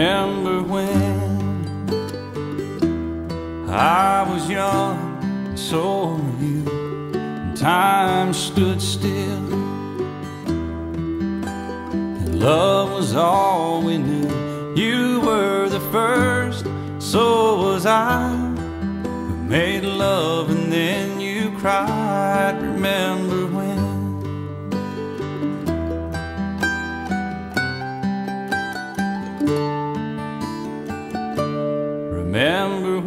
Remember when I was young, and so were you, and time stood still. And love was all we knew. You were the first, so was I. We made love and then you cried.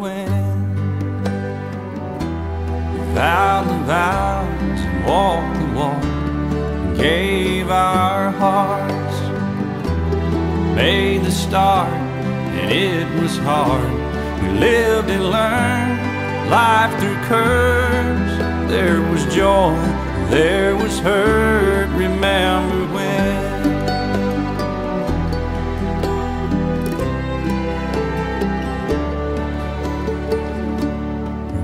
We vowed the vows and walked the walk gave our hearts, made the start, and it was hard. We lived and learned life through curves. There was joy, there was hurt.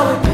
how it